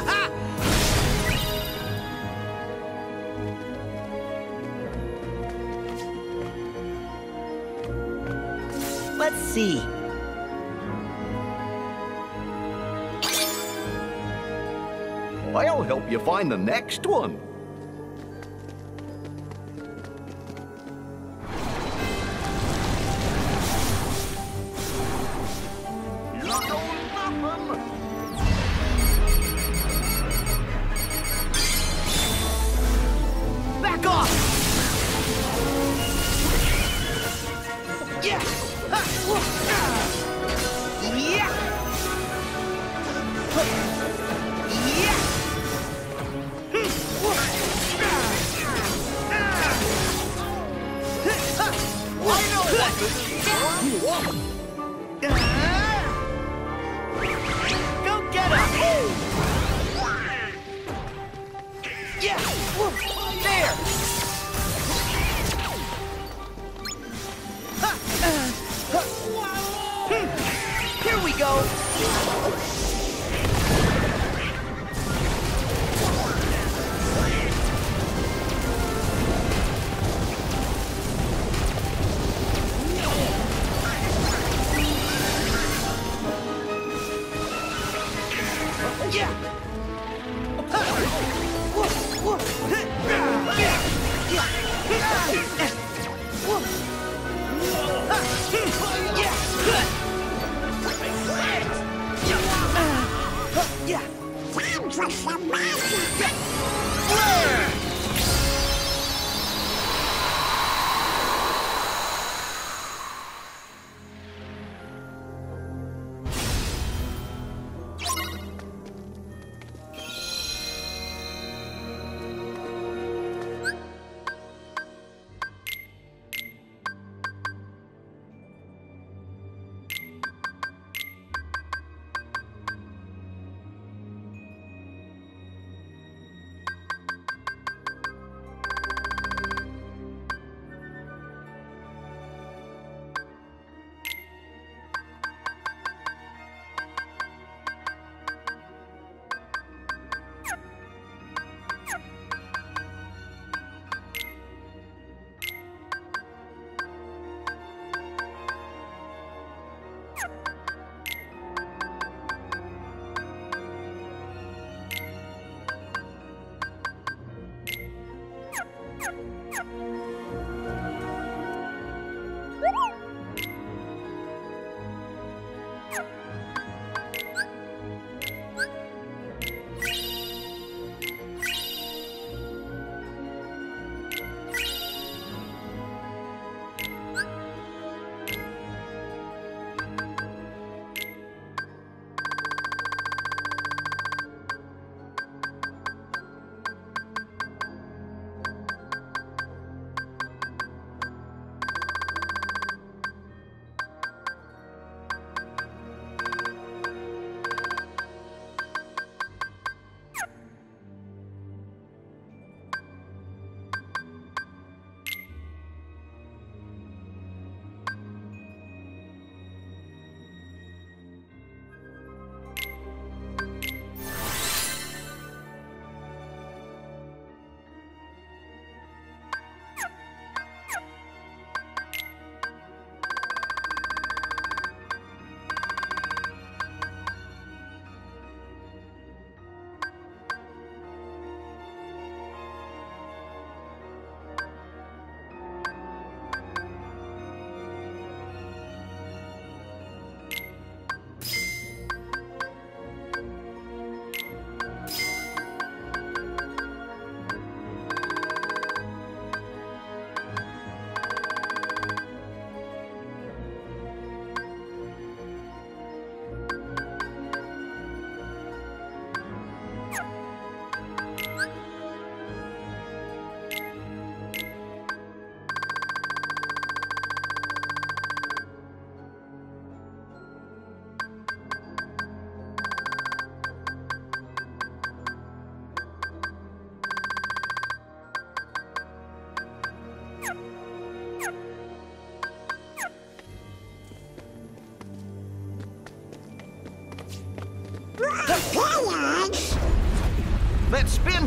Let's see. I'll help you find the next one.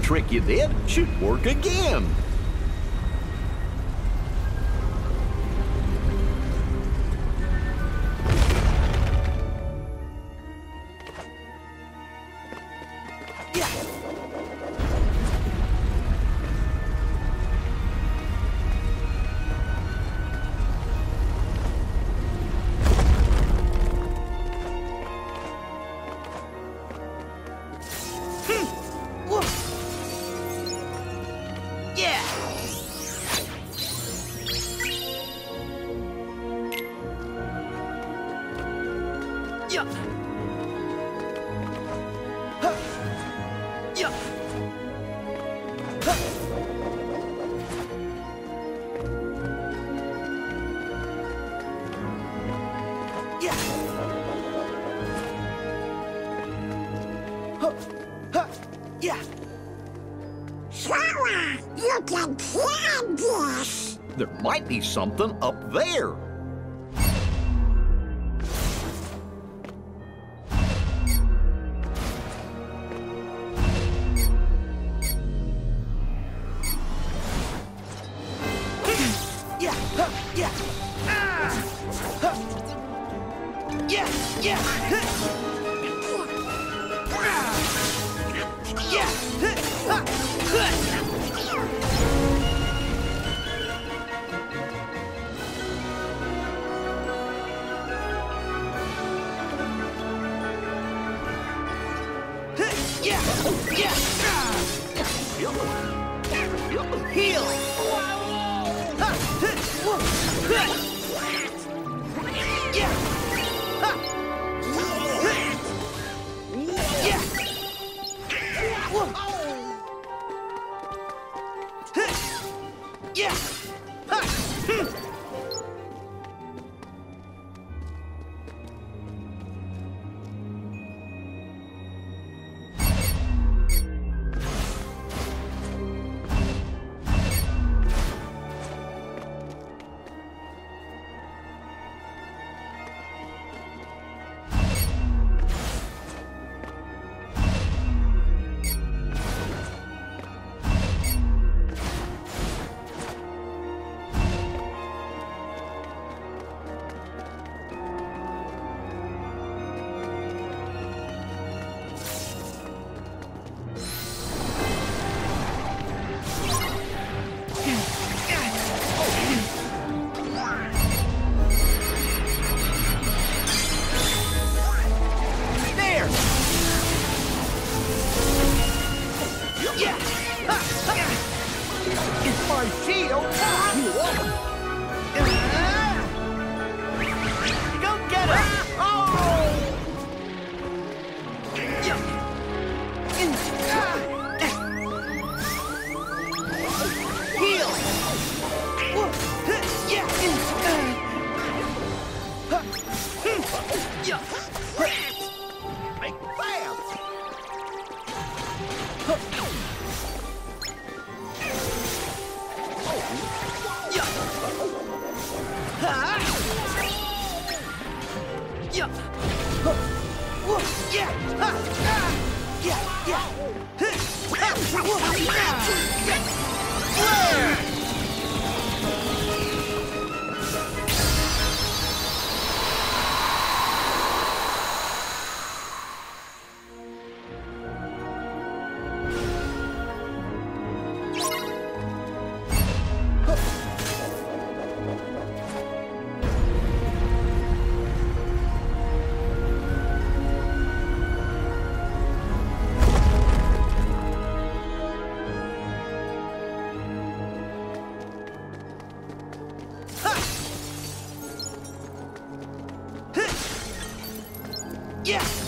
trick you did should work again. There might be something up there. Yeah.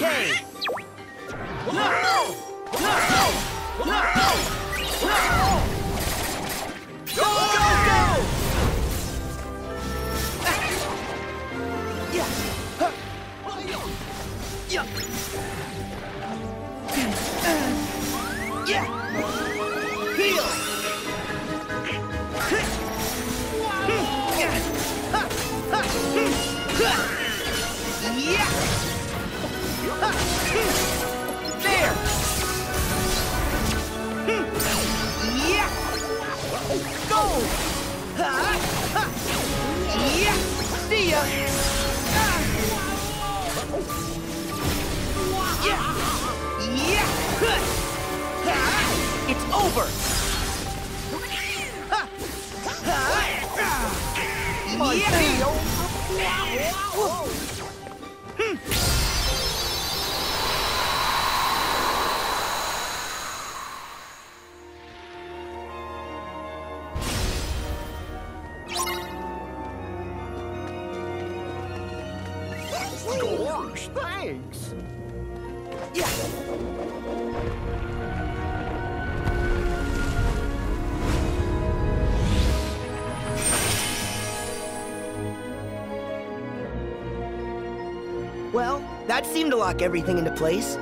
Okay! Over! Ha! That seemed to lock everything into place.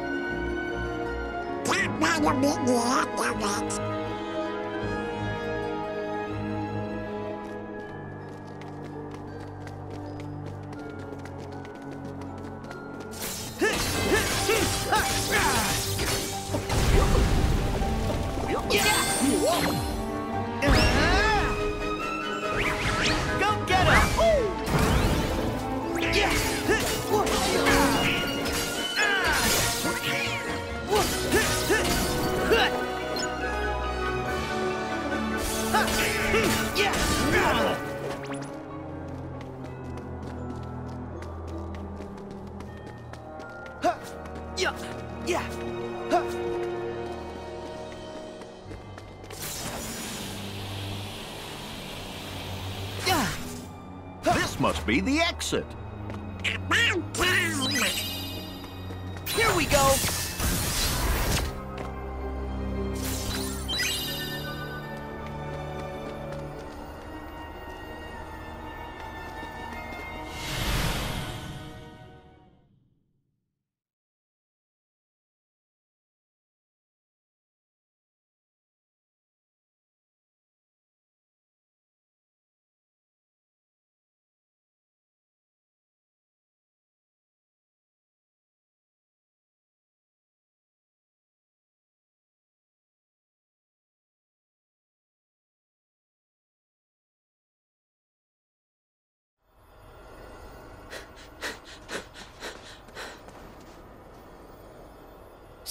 Be the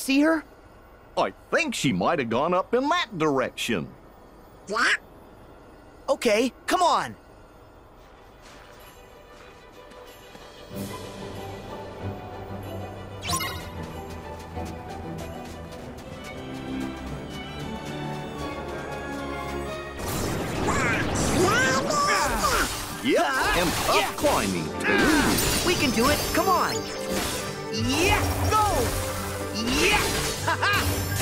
See her? I think she might have gone up in that direction. Yeah. Okay, come on! Yep, and tough Yeah. climbing, too. We can do it. Come on. Yeah, go. Yeah.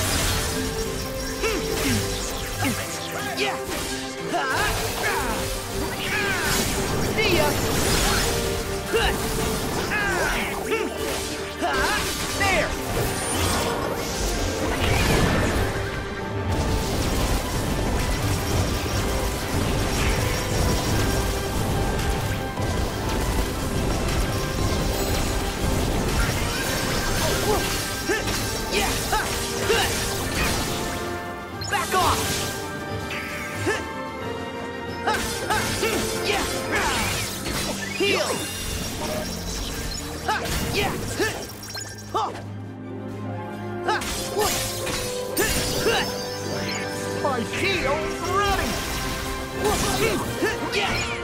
My shield's ready! Yeah!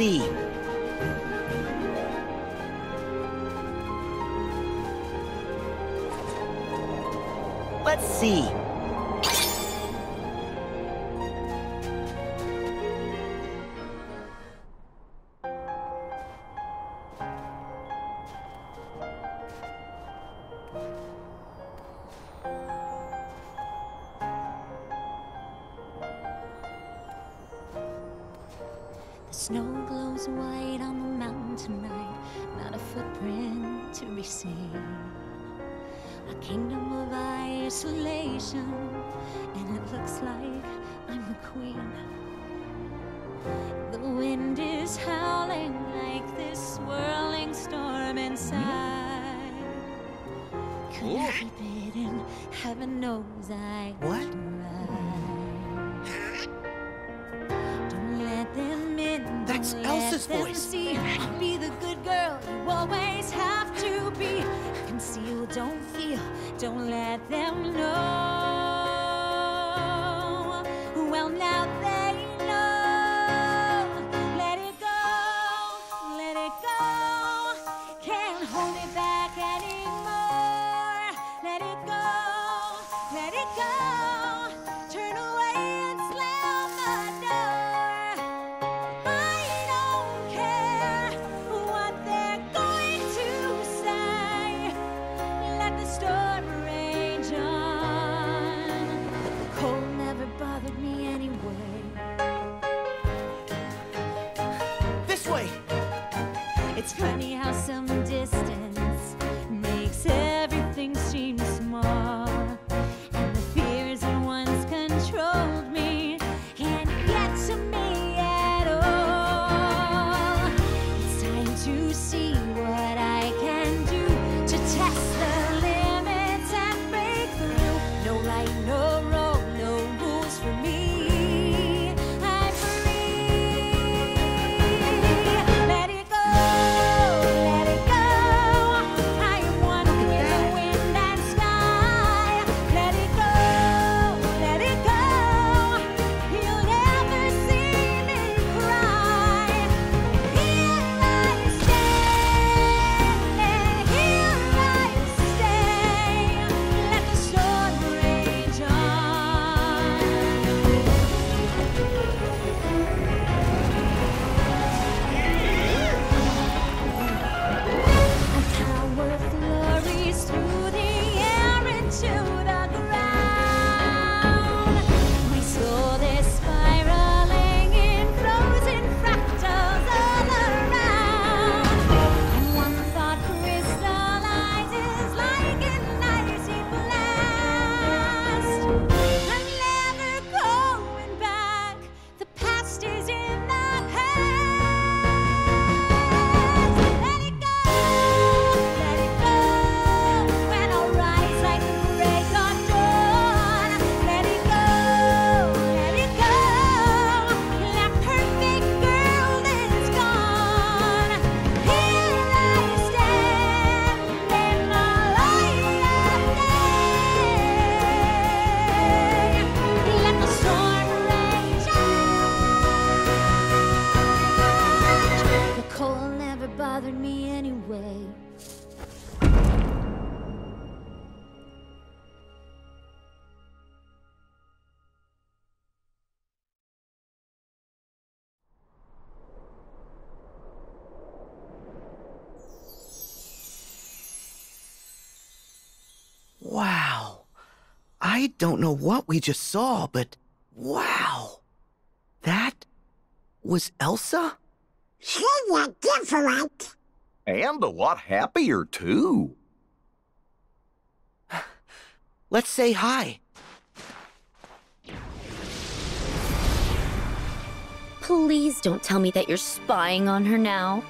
así. don't know what we just saw, but wow. That was Elsa? She looked different. And a lot happier, too. Let's say hi. Please don't tell me that you're spying on her now.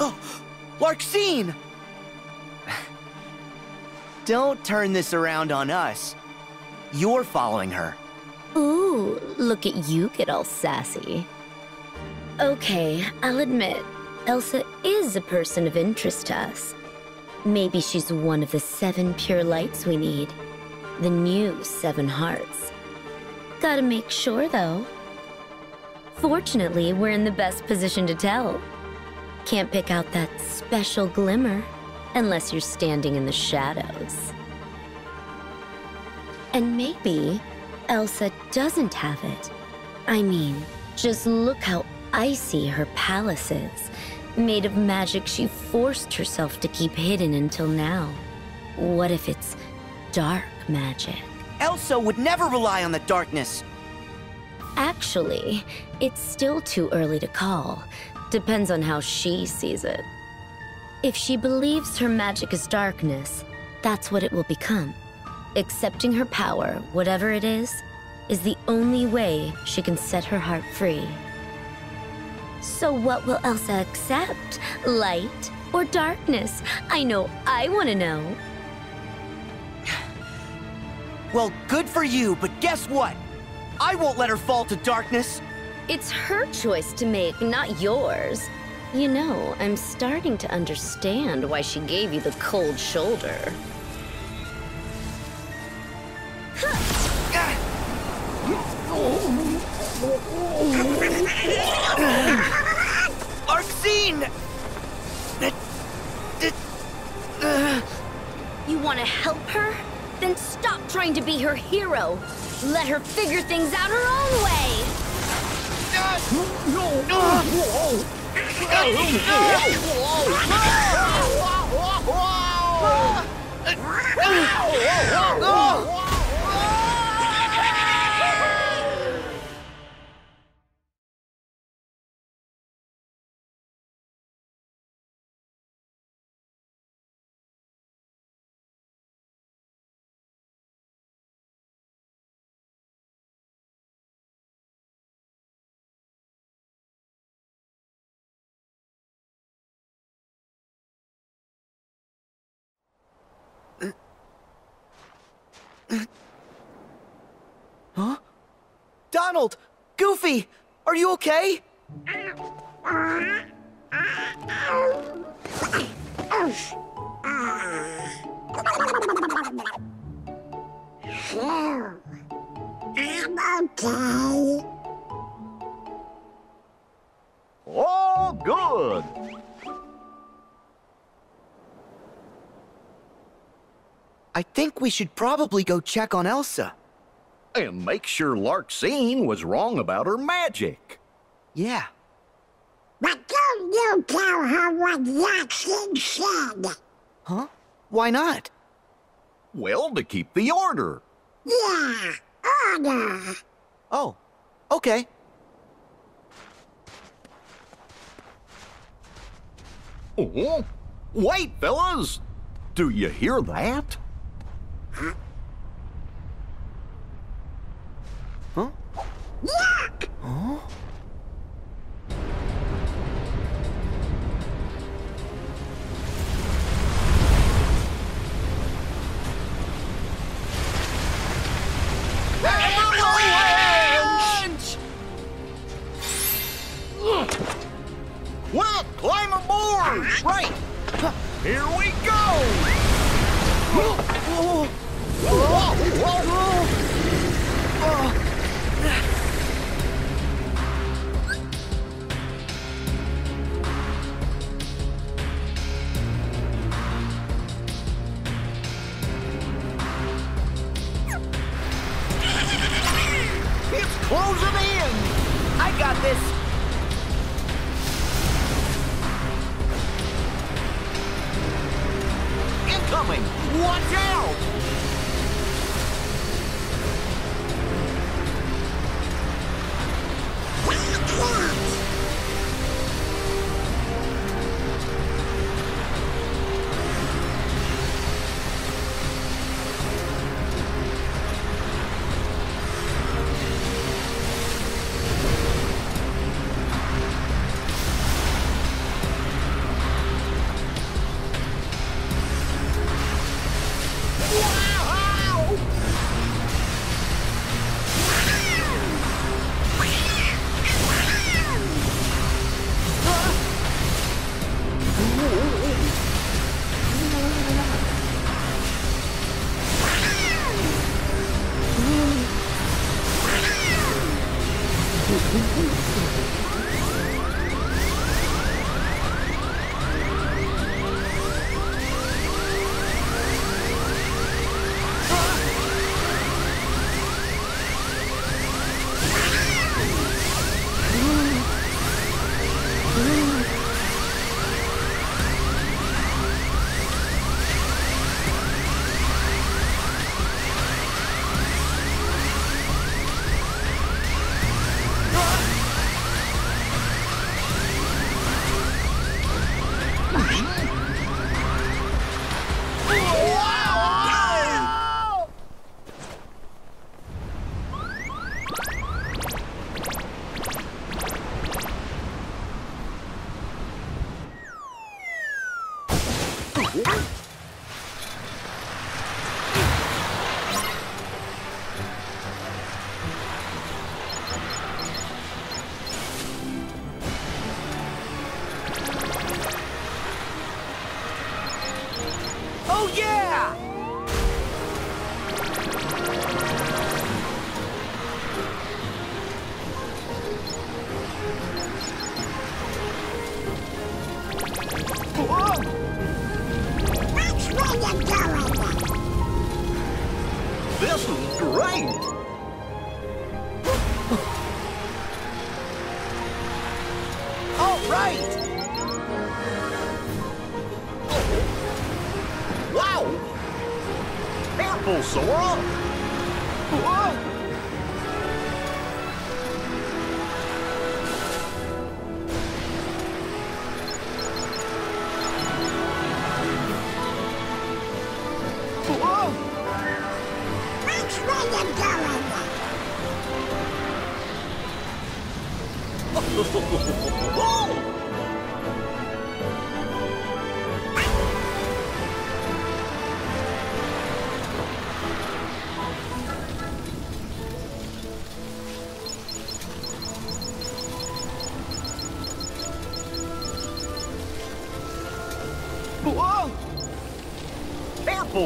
Oh, Larxene! don't turn this around on us. You're following her. Ooh, look at you get all sassy. Okay, I'll admit, Elsa is a person of interest to us. Maybe she's one of the seven pure lights we need. The new seven hearts. Gotta make sure, though. Fortunately, we're in the best position to tell. Can't pick out that special glimmer unless you're standing in the shadows. And maybe Elsa doesn't have it. I mean, just look how icy her palace is. Made of magic she forced herself to keep hidden until now. What if it's dark magic? Elsa would never rely on the darkness. Actually, it's still too early to call. Depends on how she sees it. If she believes her magic is darkness, that's what it will become. Accepting her power, whatever it is, is the only way she can set her heart free. So, what will Elsa accept? Light or darkness? I know I want to know. Well, good for you, but guess what? I won't let her fall to darkness. It's her choice to make, not yours. You know, I'm starting to understand why she gave you the cold shoulder. Larxene! Uh. You want to help her? Then stop trying to be her hero. Let her figure things out her own way. Donald! Goofy! Are you okay? I'm okay. All good. I think we should probably go check on Elsa. And make sure Larxene was wrong about her magic. Yeah. But don't you tell her what Larxene said. Huh? Why not? Well, to keep the order. Yeah, order. Oh, okay. Oh, wait, fellas. Do you hear that? Huh? Climb aboard! Right! Here we go! Whoa!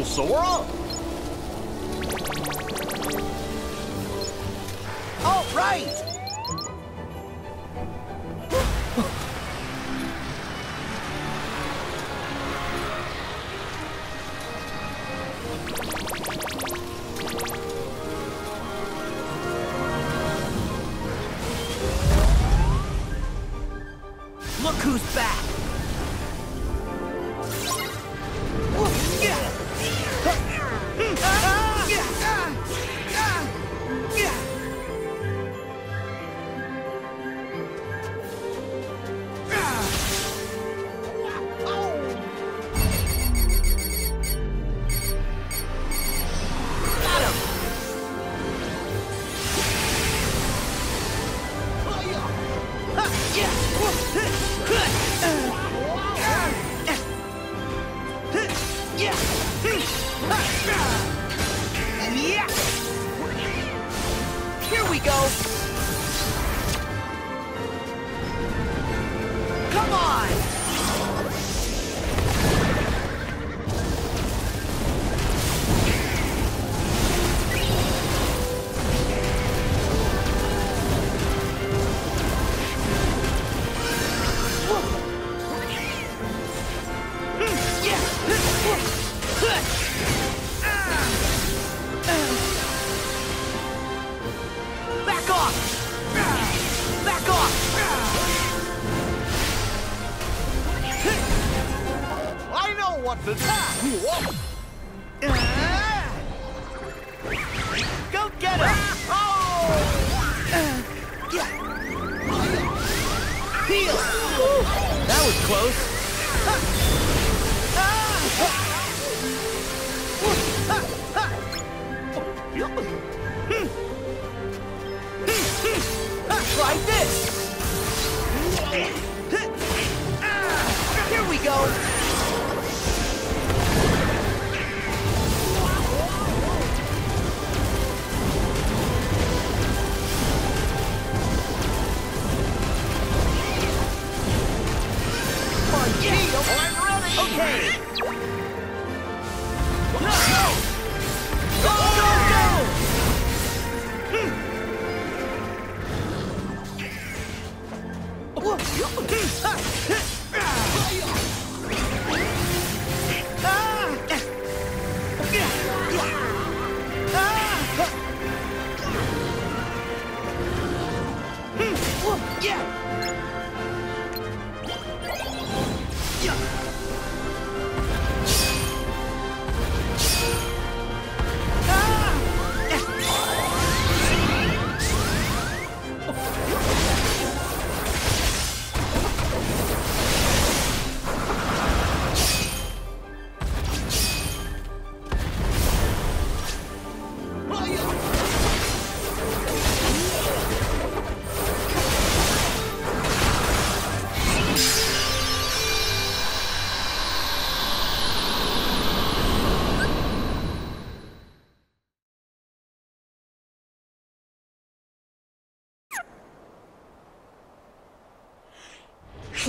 Careful, Sora! All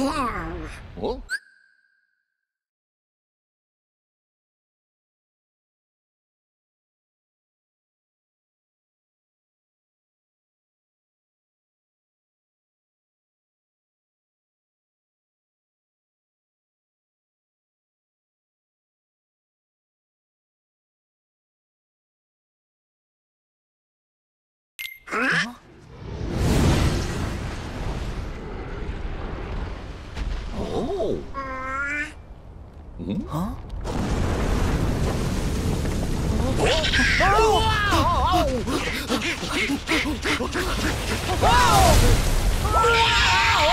So, Huh? 啊？哇哇哇哇哇哇哇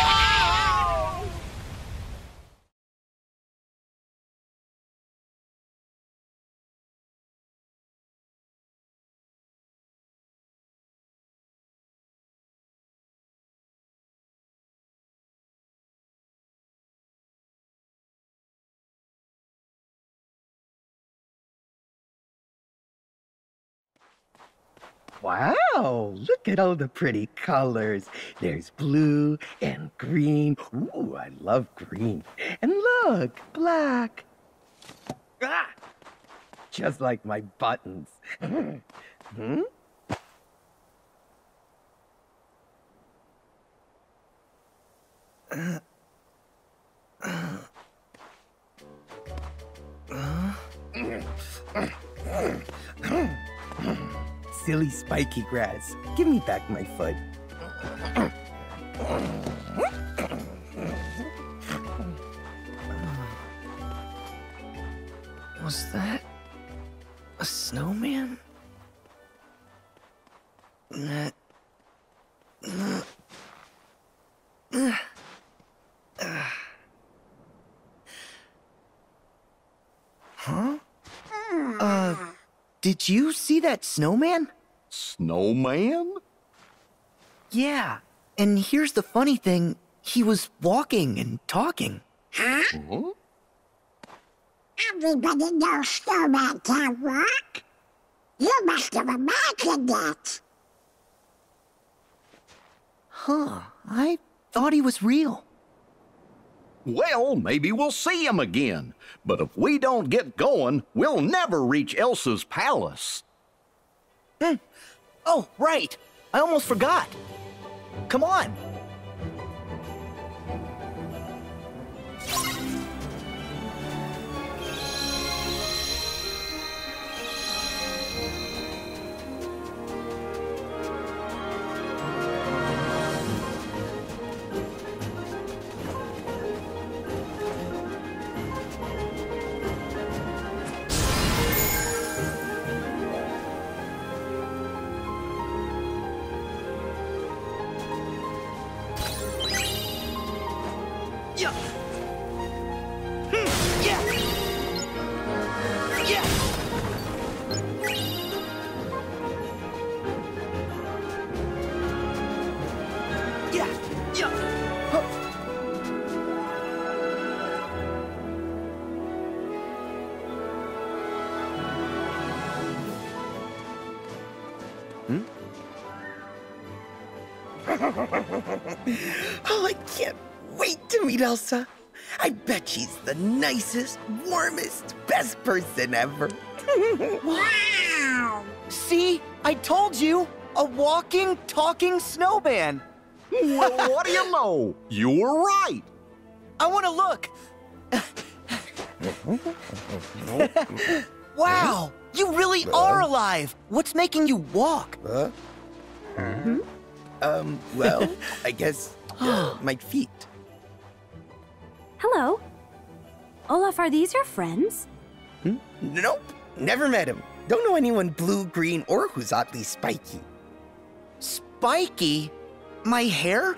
Wow, look at all the pretty colors. There's blue and green. Ooh, I love green. And look, black. Ah! Just like my buttons. hmm? Silly spiky grass. Give me back my foot. Was that a snowman? That. Huh? Uh, did you see that snowman? Snowman? Yeah. And here's the funny thing he was walking and talking. Huh? everybody knows Snowman can walk. You must have imagined it. Huh. I thought he was real. Well, maybe we'll see him again. But if we don't get going, we'll never reach Elsa's palace. Hmm, Oh, right. I almost forgot. Come on. Can't wait to meet Elsa. I bet she's the nicest, warmest, best person ever. Wow! See? I told you! A walking, talking snowman! well, what do you know? You were right. I want to look. wow, you really are alive. What's making you walk? Um, well, I guess my feet. Hello. Olaf, are these your friends? Hmm? Nope, never met him. Don't know anyone blue, green, or who's oddly spiky. Spiky? My hair?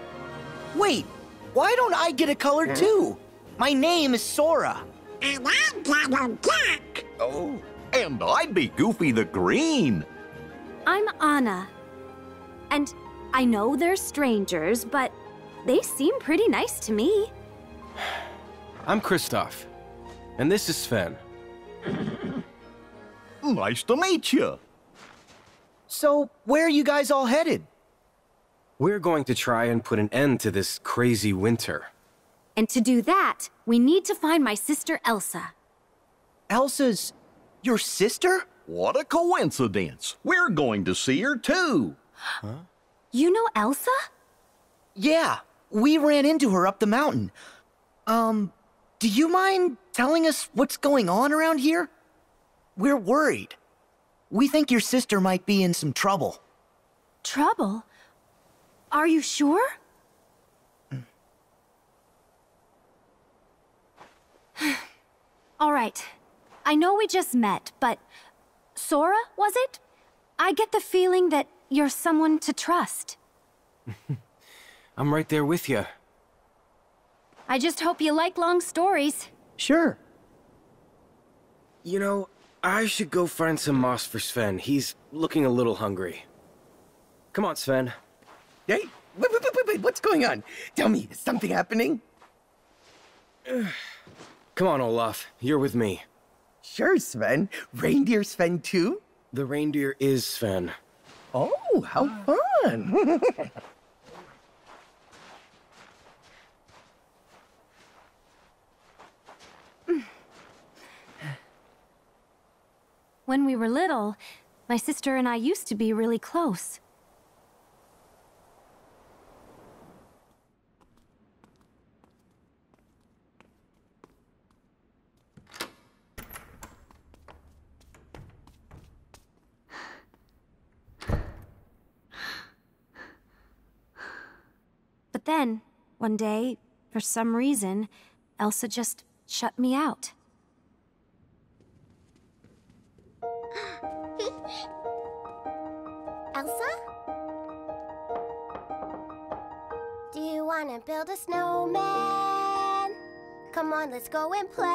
Wait, why don't I get a color too? My name is Sora. And I'm Donald Duck. Oh, And I'd be Goofy the Green. I'm Anna. And I know they're strangers, but they seem pretty nice to me. I'm Kristoff, and this is Sven. Nice to meet you. So, where are you guys all headed? We're going to try and put an end to this crazy winter. And to do that, we need to find my sister Elsa. Elsa's your sister? What a coincidence. We're going to see her too. You know Elsa? Yeah, we ran into her up the mountain. Um, do you mind telling us what's going on around here? We're worried. We think your sister might be in some trouble. Trouble? Are you sure? All right. I know we just met, but Sora, was it? I get the feeling that you're someone to trust. I'm right there with you. I just hope you like long stories. Sure. You know, I should go find some moss for Sven. He's looking a little hungry. Come on, Sven. hey, wait, wait, wait, wait, wait, what's going on? Tell me, is something happening? Come on, Olaf. You're with me. Sure, Sven. Reindeer Sven too? The reindeer is Sven. Oh, how fun! When we were little, my sister and I used to be really close. But then, one day, for some reason, Elsa just shut me out. Elsa? Do you want to build a snowman? Come on, let's go and play.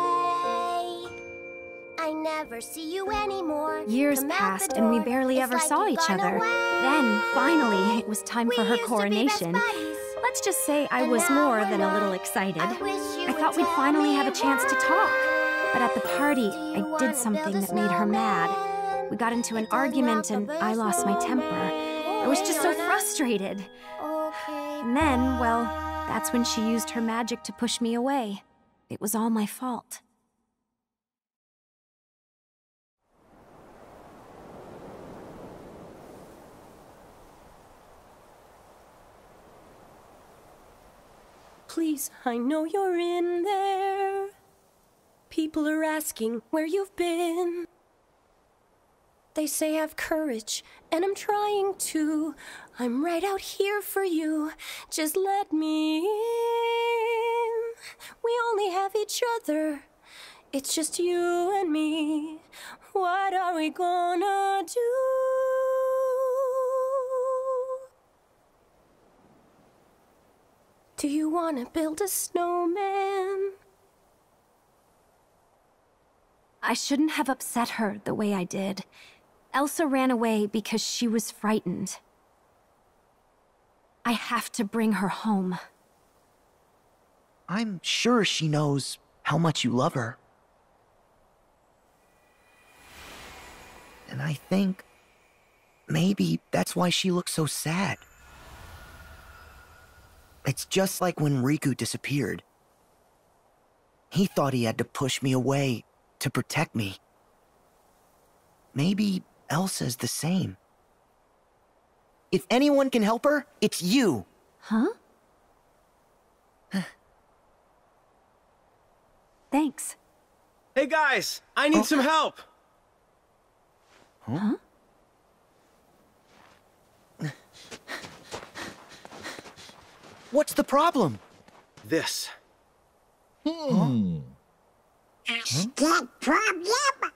I never see you anymore. Years Come passed and we barely It's ever like saw each other. away. Then, finally, it was time We for her used to be best coronation. Let's just say I was more than a little excited. I wish you I would thought we'd finally have a chance to talk. But at the party, I did something that made her mad. We got into an argument and I lost my temper. I was just so frustrated. And then, well, that's when she used her magic to push me away. It was all my fault. Please, I know you're in there. People are asking where you've been. They say have courage, and I'm trying to. I'm right out here for you. Just let me in. We only have each other. It's just you and me. What are we gonna do? Do you want to build a snowman? I shouldn't have upset her the way I did. Elsa ran away because she was frightened. I have to bring her home. I'm sure she knows how much you love her. And I think maybe that's why she looks so sad. It's just like when Riku disappeared. He thought he had to push me away to protect me. Maybe Elsa's the same. If anyone can help her, it's you. Huh? Thanks. Hey guys, I need oh. some help. Huh? What's the problem? This. A stick problem?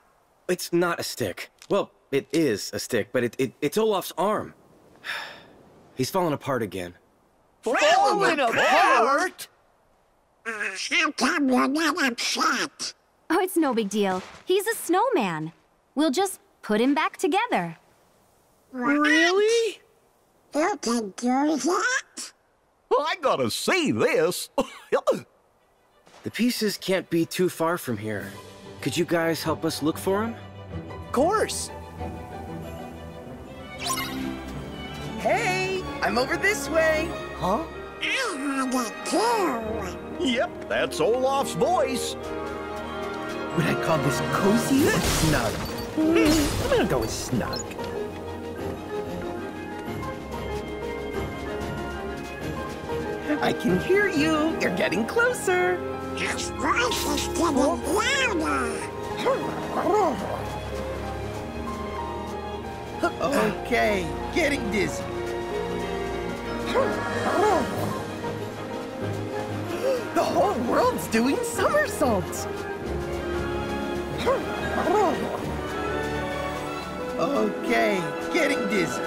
It's not a stick. Well, it is a stick, but it, it it's Olaf's arm. He's falling apart again. Falling apart? Uh, how come you're not upset? Oh, it's no big deal. He's a snowman. We'll just put him back together. Really? You can do that? I gotta see this. The pieces can't be too far from here. Could you guys help us look for them? Of course. Hey, I'm over this way. Huh? I heard it too. yep, that's Olaf's voice. Would I call this cozy or snug? I'm gonna go with snug. I can hear you. You're getting closer. His voice is getting louder. Okay, getting dizzy. The whole world's doing somersaults. Okay, getting dizzy.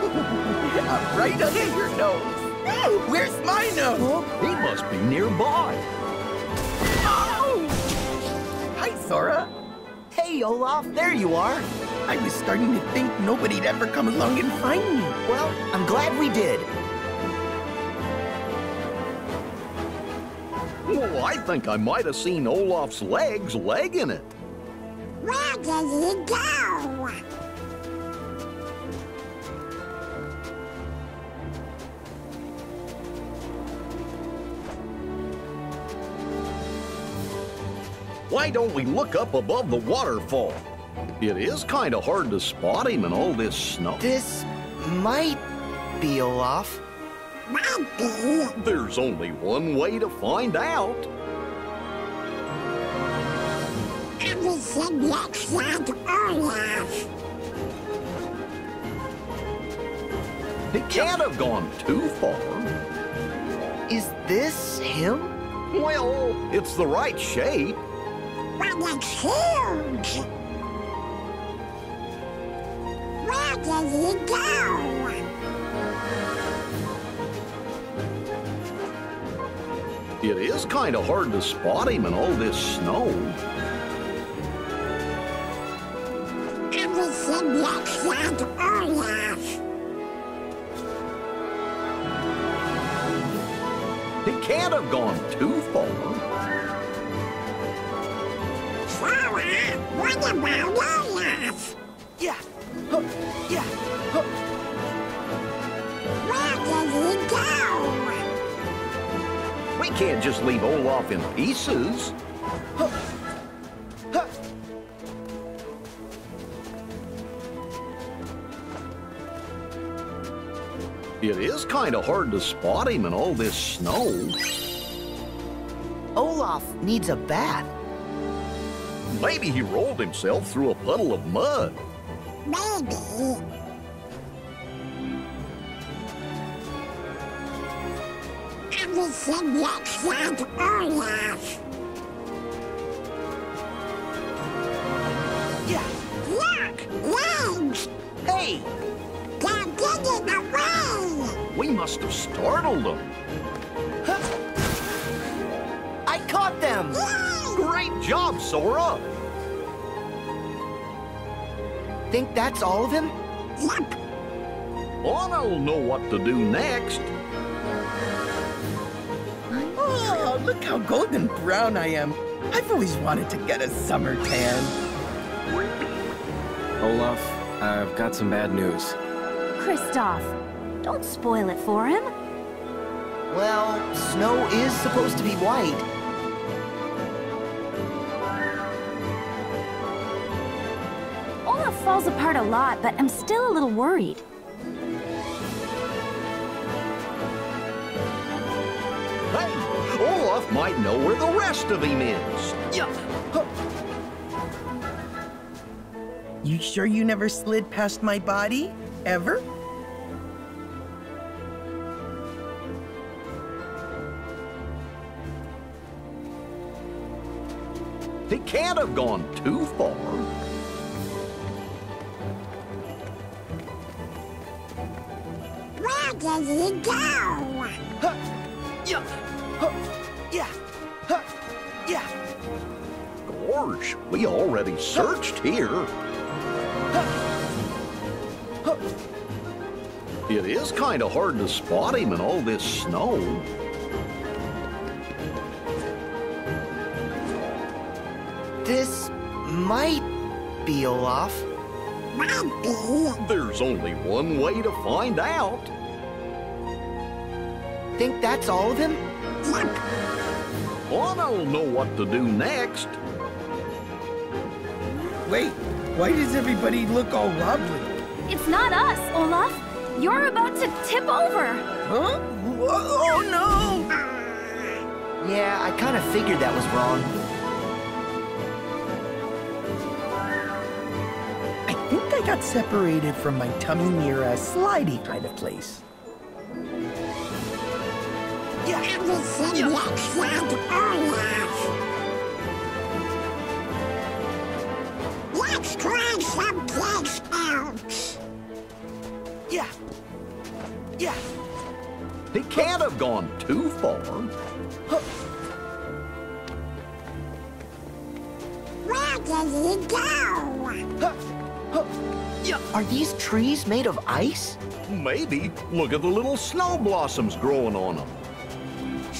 I'm right under your nose. Where's my nose? He must be nearby. Hi, Sora. Hey, Olaf, there you are. I was starting to think nobody'd ever come along and find me. Well, I'm glad we did. Well, I think I might have seen Olaf's legs legging it. Where did he go? Why don't we look up above the waterfall? It is kind of hard to spot him in all this snow. This might be Olaf. There's only one way to find out. Everything looks oh, like Olaf. He can't have gone too far. Is this him? Well, it's the right shape. But it's huge. Where did he go? It is kind of hard to spot him in all this snow. Everything looks like Olaf. He can't have gone too far. What about Olaf? Yeah. Huh. Yeah. Huh. Where did he go? We can't just leave Olaf in pieces. Huh. It is kind of hard to spot him in all this snow. Olaf needs a bath. Maybe he rolled himself through a puddle of mud. Maybe. Everything looks like Olaf. Yeah. Look, legs. Hey, They're getting away. We must have startled him. I caught them. Great job, Sora! Think that's all of him? Yep. Anna will know what to do next. Oh, look how golden brown I am. I've always wanted to get a summer tan. Olaf, I've got some bad news. Kristoff, don't spoil it for him. Well, snow is supposed to be white. Falls apart a lot, but I'm still a little worried. Hey, Olaf might know where the rest of him is. Yeah. You sure you never slid past my body? Ever? He can't have gone too far. Where he go? Yeah. Huh. Yeah. Huh. Yeah. Gorge, we already searched here. It is kind of hard to spot him in all this snow. This might be Olaf. Might be. There's only one way to find out. Think that's all of him? i don't know what to do next. Wait, why does everybody look all wobbly? It's not us, Olaf. You're about to tip over. Huh? Oh no! Yeah, I kind of figured that was wrong. I think I got separated from my tummy near a slidey kind of place. Everything looks like Olaf. Let's try someplace else. Yeah. Yeah. He can't have gone too far. Where did he go? Yeah. Are these trees made of ice? Maybe. Look at the little snow blossoms growing on them.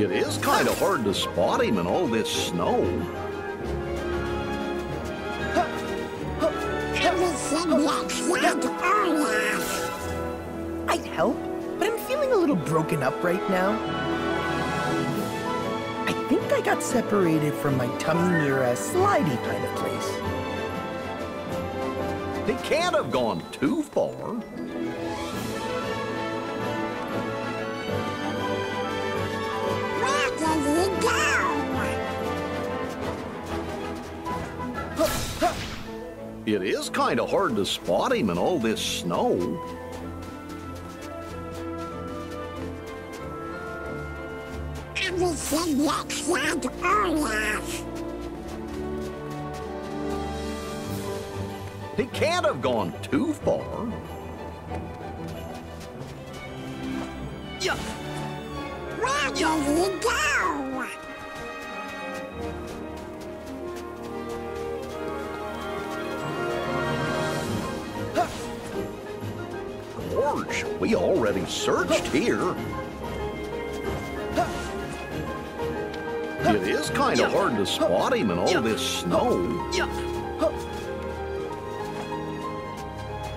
It is kind of hard to spot him in all this snow. Everything looks like Olaf. I'd help, but I'm feeling a little broken up right now. I think I got separated from my tummy near a slidey kind of place. He can't have gone too far. It is kind of hard to spot him in all this snow. Everything looks oh, like Olaf. He can't have gone too far. Yeah. Where did he go? Searched here. It is kind of hard to spot him in all this snow. Yeah.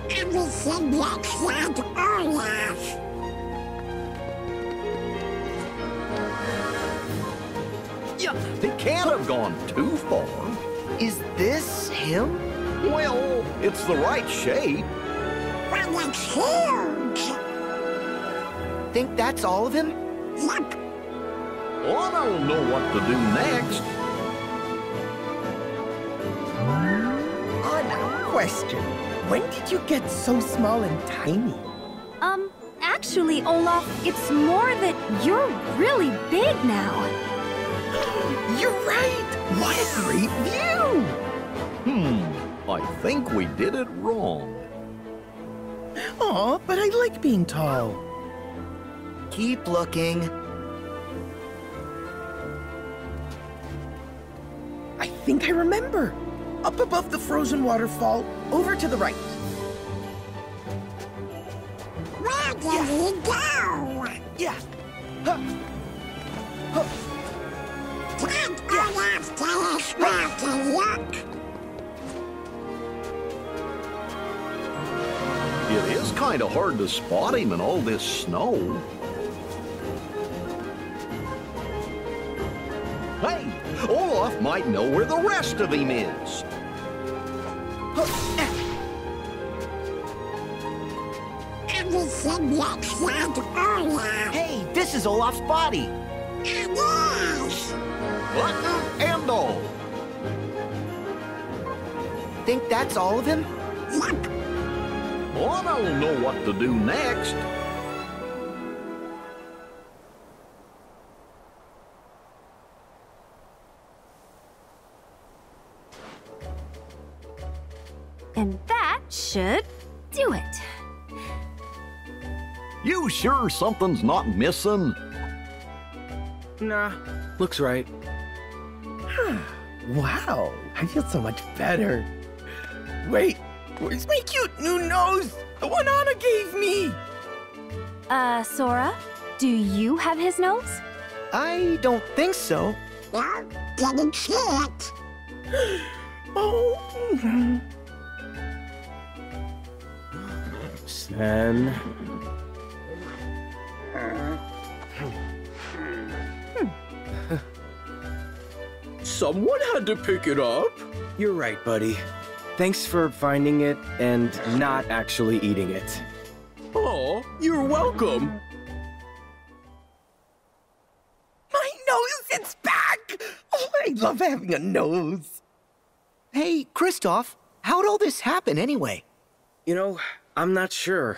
Everything looks like Olaf. Yeah. He can't have gone too far. Is this him? Well, it's the right shape. But it's huge. Think that's all of him? Yep. don't know what to do next. Anna, question. When did you get so small and tiny? Um, actually, Olaf, it's more that you're really big now. You're right! What a great view! Hmm, I think we did it wrong. Aw, but I like being tall. Keep looking. I think I remember. Up above the frozen waterfall, over to the right. Where did he go? Yeah. Huh. Can't Olaf tell us where to look? It is kind of hard to spot him in all this snow. Olaf might know where the rest of him is. Everything looks like Olaf. Hey, this is Olaf's body. Button and all. Think that's all of him? Yep. don't know what to do next. Should do it. You sure something's not missing? Nah, looks right. Wow, I feel so much better. Wait, where's my cute new nose? The one Anna gave me. Uh, Sora, do you have his nose? I don't think so. No, didn't see it. Oh, Sven. Someone had to pick it up. You're right, buddy. Thanks for finding it and not actually eating it. Oh, you're welcome. my nose, it's back. Oh, I love having a nose. Hey, Kristoff, how'd all this happen anyway? You know, I'm not sure.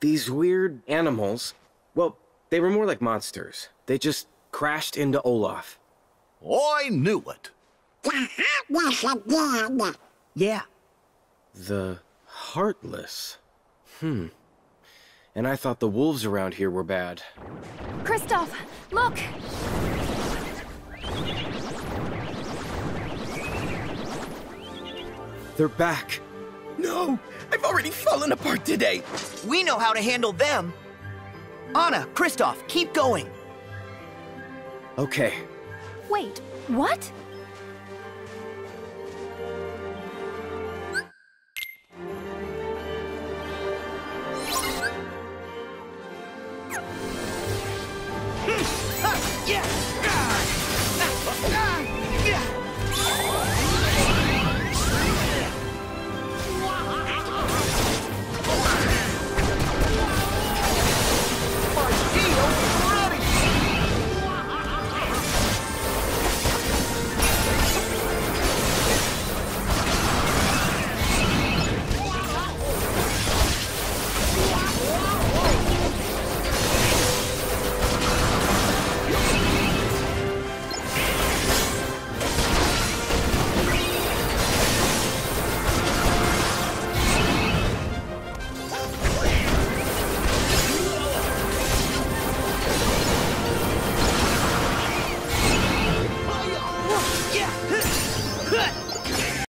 These weird animals, well, they were more like monsters. They just crashed into Olaf. I knew it. The heartless again. Yeah. The Heartless. Hmm. And I thought the wolves around here were bad. Kristoff, look! They're back. No, I've already fallen apart today. We know how to handle them. Anna, Kristoff, keep going. Okay, Wait, what?